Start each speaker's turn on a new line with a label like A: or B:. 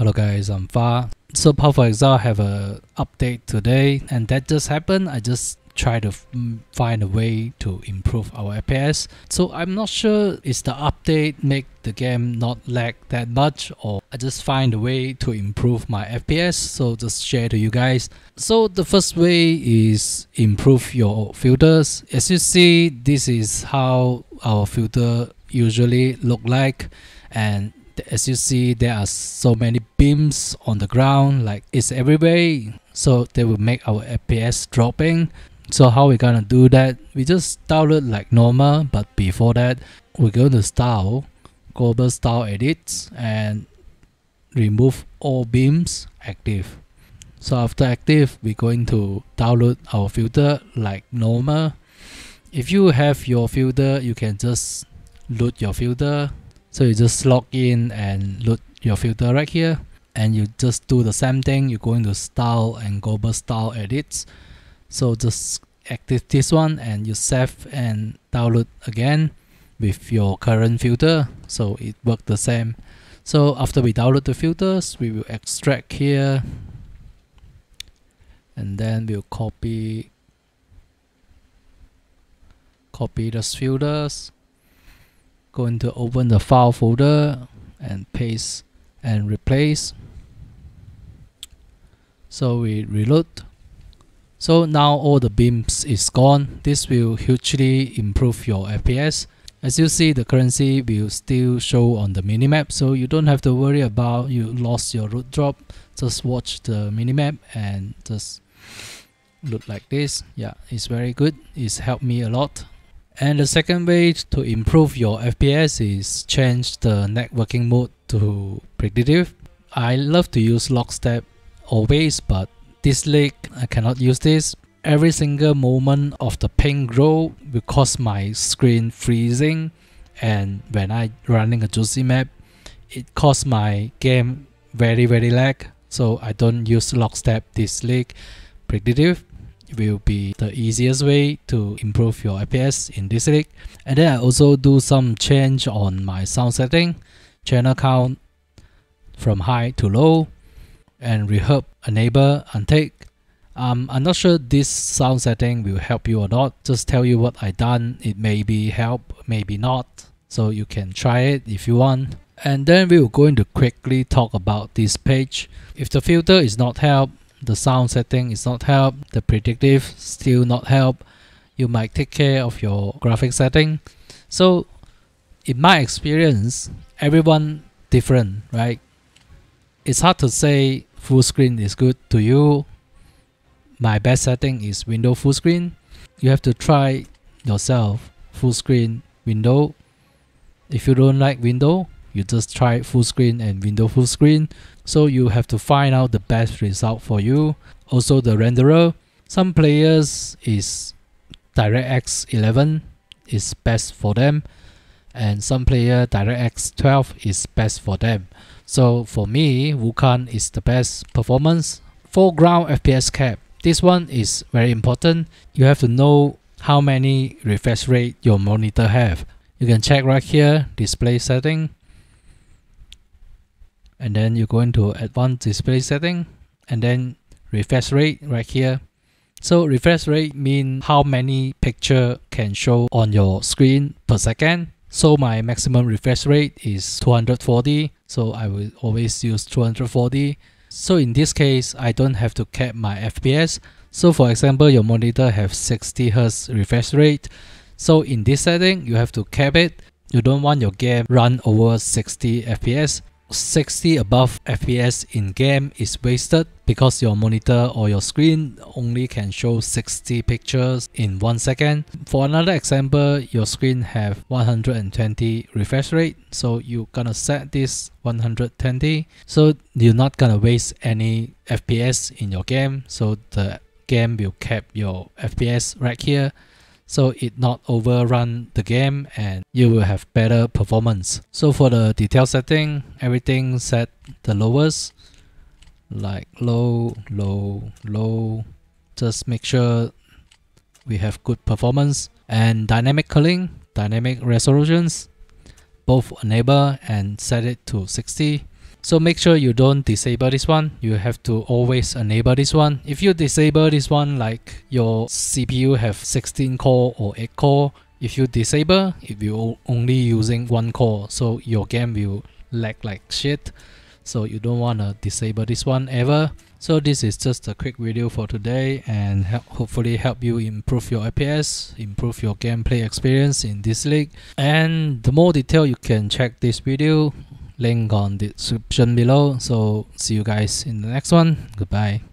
A: Hello guys, I'm Far. So Path of Exile have a update today and that just happened. I just try to mm, find a way to improve our FPS. So I'm not sure is the update make the game not lag that much or I just find a way to improve my FPS so just share to you guys. So the first way is improve your filters. As you see this is how our filter usually look like and as you see there are so many beams on the ground like it's everywhere. So they will make our fps dropping. So how we gonna do that? We just download like normal but before that we're going to style global style edits and remove all beams active. So after active we're going to download our filter like normal. If you have your filter you can just load your filter so you just log in and load your filter right here and you just do the same thing. You go into style and global style edits. So just active this one and you save and download again with your current filter. So it worked the same. So after we download the filters, we will extract here and then we'll copy copy the filters going to open the file folder and paste and replace. So we reload. So now all the beams is gone. This will hugely improve your fps as you see the currency will still show on the minimap so you don't have to worry about you lost your root drop. Just watch the minimap and just look like this. Yeah it's very good. It's helped me a lot and the second way to improve your FPS is change the networking mode to predictive. I love to use lockstep always, but this league I cannot use this. Every single moment of the ping grow will cause my screen freezing and when I running a juicy map, it cause my game very very lag. So I don't use lockstep this league predictive will be the easiest way to improve your FPS in this league. And then I also do some change on my sound setting, channel count from high to low, and reverb enable untake. Um, I'm not sure this sound setting will help you or not. Just tell you what I done. It may be help, maybe not. So you can try it if you want. And then we will going to quickly talk about this page. If the filter is not help, the sound setting is not help, the predictive still not help, you might take care of your graphic setting. So in my experience, everyone different, right? It's hard to say full screen is good to you. My best setting is window full screen. You have to try yourself full screen window. If you don't like window, you just try full screen and window full screen. So you have to find out the best result for you. Also the renderer. Some players is DirectX 11 is best for them and some player DirectX 12 is best for them. So for me Vulkan is the best performance. Foreground FPS cap. This one is very important. You have to know how many refresh rate your monitor have. You can check right here display setting and then you go into advanced display setting and then refresh rate right here. So refresh rate mean how many picture can show on your screen per second. So my maximum refresh rate is 240 so I will always use 240 so in this case I don't have to cap my FPS so for example your monitor have 60 Hz refresh rate. So in this setting you have to cap it. You don't want your game run over 60 FPS 60 above FPS in game is wasted because your monitor or your screen only can show 60 pictures in 1 second. For another example, your screen have 120 refresh rate, so you're gonna set this 120. So you're not gonna waste any FPS in your game, so the game will cap your FPS right here so it not overrun the game and you will have better performance. So for the detail setting, everything set the lowest, like low, low, low. Just make sure we have good performance and dynamic culling, dynamic resolutions, both enable and set it to 60. So make sure you don't disable this one. You have to always enable this one. If you disable this one like your cpu have 16 core or 8 core if you disable it will only using one core. So your game will lag like shit. So you don't want to disable this one ever. So this is just a quick video for today and help, hopefully help you improve your FPS, improve your gameplay experience in this league. And the more detail you can check this video, link on the description below. So see you guys in the next one. Goodbye.